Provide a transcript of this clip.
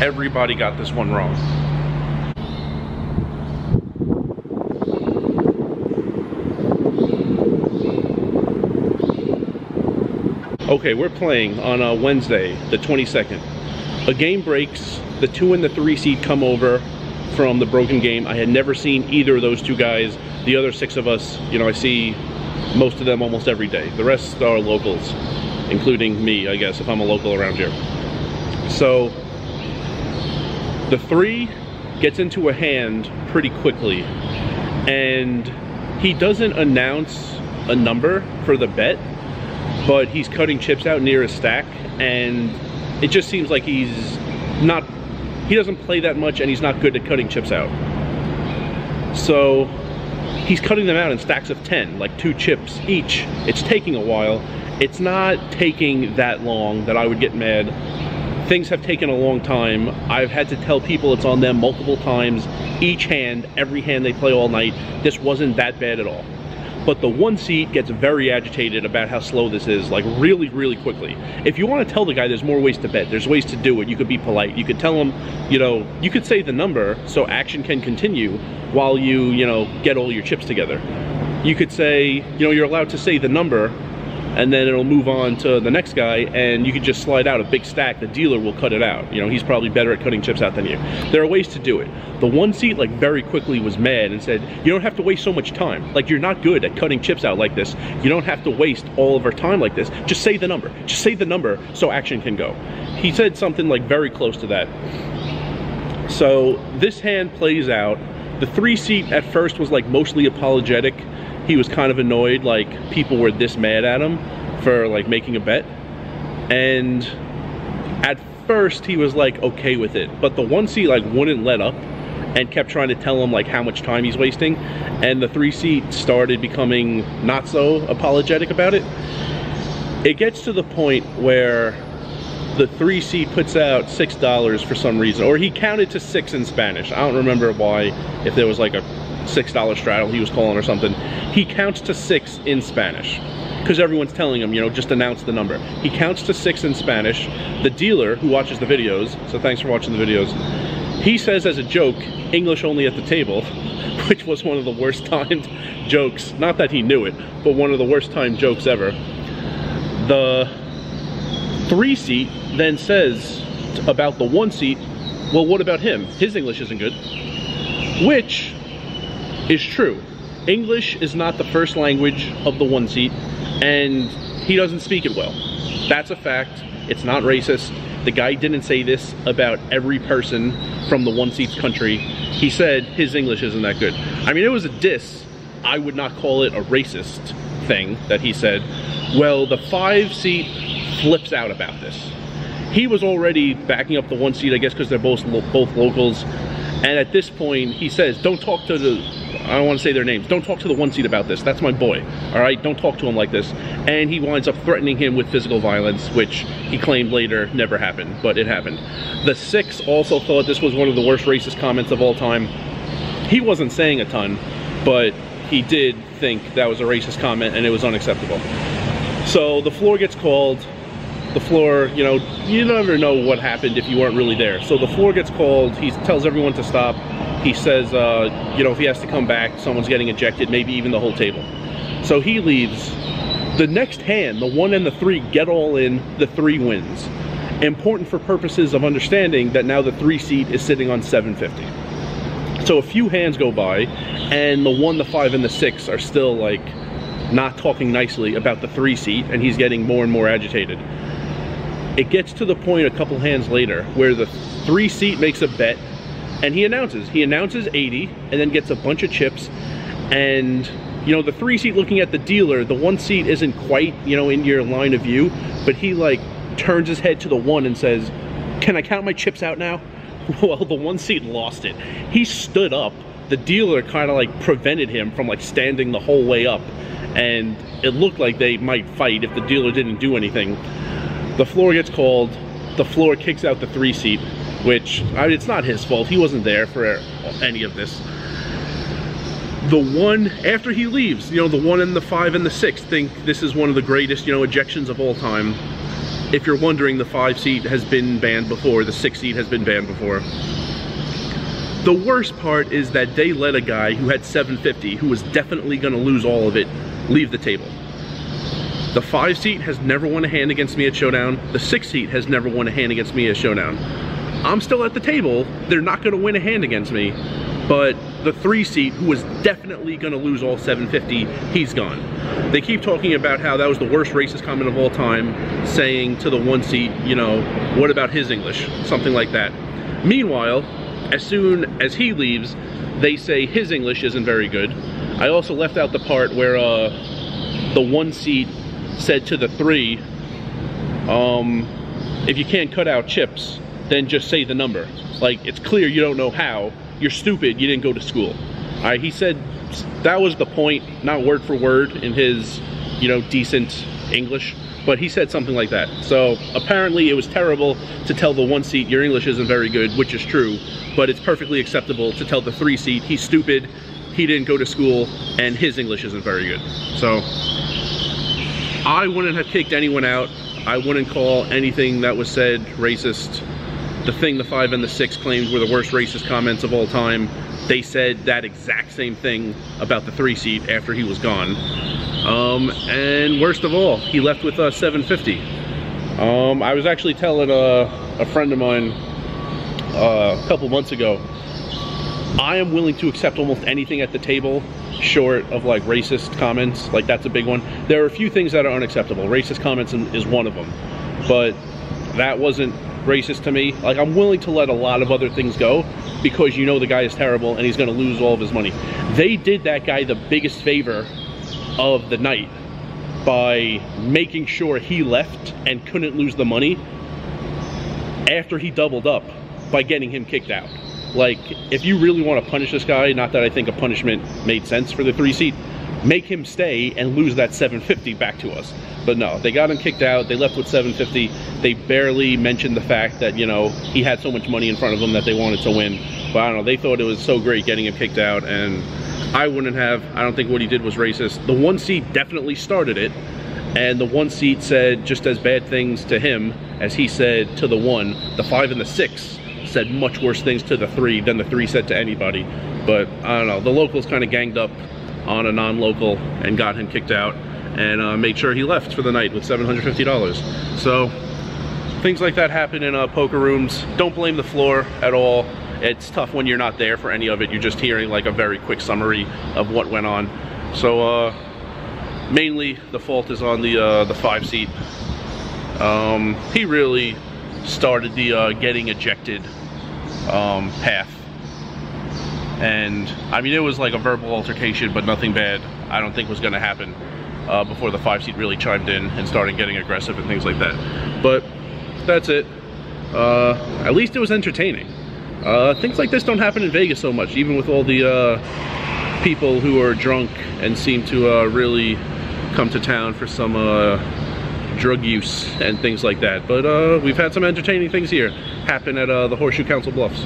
Everybody got this one wrong. Okay, we're playing on a Wednesday, the 22nd. A game breaks, the two and the three seed come over from the broken game. I had never seen either of those two guys. The other six of us, you know, I see most of them almost every day. The rest are locals, including me, I guess, if I'm a local around here. So, the three gets into a hand pretty quickly, and he doesn't announce a number for the bet, but he's cutting chips out near a stack. And it just seems like he's not he doesn't play that much and he's not good at cutting chips out. So he's cutting them out in stacks of 10 like two chips each. It's taking a while. It's not taking that long that I would get mad things have taken a long time I've had to tell people it's on them multiple times each hand every hand they play all night this wasn't that bad at all but the one seat gets very agitated about how slow this is, like really, really quickly. If you want to tell the guy there's more ways to bet, there's ways to do it, you could be polite. You could tell him, you know, you could say the number so action can continue while you, you know, get all your chips together. You could say, you know, you're allowed to say the number and then it'll move on to the next guy and you can just slide out a big stack. The dealer will cut it out. You know he's probably better at cutting chips out than you. There are ways to do it. The one seat like very quickly was mad and said you don't have to waste so much time. Like you're not good at cutting chips out like this. You don't have to waste all of our time like this. Just say the number. Just say the number so action can go. He said something like very close to that. So this hand plays out. The three seat at first was like mostly apologetic he was kind of annoyed like people were this mad at him for like making a bet. And at first he was like okay with it. But the one seat like wouldn't let up and kept trying to tell him like how much time he's wasting. And the three seat started becoming not so apologetic about it. It gets to the point where the three seat puts out six dollars for some reason or he counted to six in spanish. I don't remember why if there was like a six dollar straddle he was calling or something. He counts to six in spanish because everyone's telling him you know just announce the number. He counts to six in spanish. The dealer who watches the videos so thanks for watching the videos he says as a joke english only at the table which was one of the worst timed jokes. Not that he knew it but one of the worst timed jokes ever. The three seat then says about the one seat well what about him? His english isn't good. Which is true. English is not the first language of the one seat, and he doesn't speak it well. That's a fact. It's not racist. The guy didn't say this about every person from the one seat's country. He said his English isn't that good. I mean, it was a diss. I would not call it a racist thing that he said. Well, the five seat flips out about this. He was already backing up the one seat, I guess, because they're both both locals. And at this point, he says, don't talk to the I don't want to say their names. Don't talk to the one seat about this. That's my boy. All right, don't talk to him like this. And he winds up threatening him with physical violence, which he claimed later never happened, but it happened. The six also thought this was one of the worst racist comments of all time. He wasn't saying a ton, but he did think that was a racist comment and it was unacceptable. So the floor gets called. The floor, you know, you never know what happened if you weren't really there. So the floor gets called. He tells everyone to stop he says, uh, you know, if he has to come back, someone's getting ejected, maybe even the whole table. So he leaves. The next hand, the one and the three, get all in, the three wins. Important for purposes of understanding that now the three seat is sitting on 750. So a few hands go by, and the one, the five, and the six are still like not talking nicely about the three seat, and he's getting more and more agitated. It gets to the point a couple hands later where the three seat makes a bet and he announces. He announces 80 and then gets a bunch of chips. And you know the three seat looking at the dealer the one seat isn't quite you know in your line of view but he like turns his head to the one and says can i count my chips out now? Well the one seat lost it. He stood up. The dealer kind of like prevented him from like standing the whole way up. And it looked like they might fight if the dealer didn't do anything. The floor gets called. The floor kicks out the three seat which I mean, it's not his fault. He wasn't there for any of this. The one, after he leaves, you know, the one and the five and the six think this is one of the greatest, you know, ejections of all time. If you're wondering, the five seat has been banned before, the six seat has been banned before. The worst part is that they let a guy who had 750, who was definitely gonna lose all of it, leave the table. The five seat has never won a hand against me at Showdown. The six seat has never won a hand against me at Showdown. I'm still at the table. They're not gonna win a hand against me. But the three seat, who was definitely gonna lose all 750, he's gone. They keep talking about how that was the worst racist comment of all time, saying to the one seat, you know, what about his English? Something like that. Meanwhile, as soon as he leaves, they say his English isn't very good. I also left out the part where uh, the one seat said to the three, um, if you can't cut out chips, then just say the number. Like, it's clear you don't know how. You're stupid, you didn't go to school. All right, he said that was the point, not word for word in his, you know, decent English but he said something like that. So apparently it was terrible to tell the one seat your English isn't very good, which is true, but it's perfectly acceptable to tell the three seat he's stupid, he didn't go to school, and his English isn't very good. So I wouldn't have kicked anyone out. I wouldn't call anything that was said racist. The thing the five and the six claimed were the worst racist comments of all time. They said that exact same thing about the three seat after he was gone. Um, and worst of all, he left with a 750. Um, I was actually telling a, a friend of mine uh, a couple months ago, I am willing to accept almost anything at the table short of like racist comments. Like that's a big one. There are a few things that are unacceptable. Racist comments is one of them. But that wasn't racist to me. Like I'm willing to let a lot of other things go because you know the guy is terrible and he's going to lose all of his money. They did that guy the biggest favor of the night by making sure he left and couldn't lose the money after he doubled up by getting him kicked out. Like, if you really want to punish this guy, not that I think a punishment made sense for the three seat, make him stay and lose that 750 back to us. But no, they got him kicked out. They left with 750. They barely mentioned the fact that, you know, he had so much money in front of him that they wanted to win. But I don't know, they thought it was so great getting him kicked out and I wouldn't have. I don't think what he did was racist. The one seat definitely started it, and the one seat said just as bad things to him as he said to the one. The five and the six said much worse things to the three than the three said to anybody. But I don't know. The locals kind of ganged up on a non-local and got him kicked out and uh, made sure he left for the night with $750. So things like that happen in uh, poker rooms. Don't blame the floor at all it's tough when you're not there for any of it. You're just hearing like a very quick summary of what went on. So uh, mainly the fault is on the uh, the five seat. Um, he really started the uh, getting ejected um, path. And I mean, it was like a verbal altercation, but nothing bad I don't think was gonna happen uh, before the five seat really chimed in and started getting aggressive and things like that. But that's it. Uh, at least it was entertaining. Uh, things like this don't happen in Vegas so much, even with all the uh, people who are drunk and seem to uh, really come to town for some uh, drug use and things like that. But uh, we've had some entertaining things here happen at uh, the Horseshoe Council Bluffs.